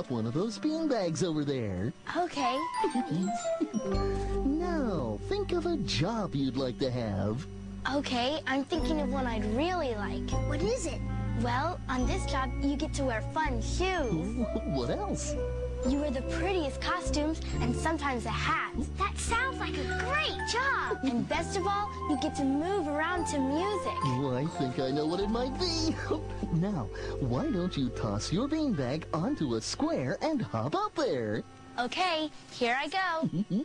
up one of those beanbags over there. Okay. Now, think of a job you'd like to have. Okay, I'm thinking of one I'd really like. What is it? Well, on this job, you get to wear fun shoes. What else? You wear the prettiest costumes and sometimes a hat. That And best of all, you get to move around to music. Oh, I think I know what it might be. now, why don't you toss your beanbag onto a square and hop up there? Okay, here I go. Mm-hmm.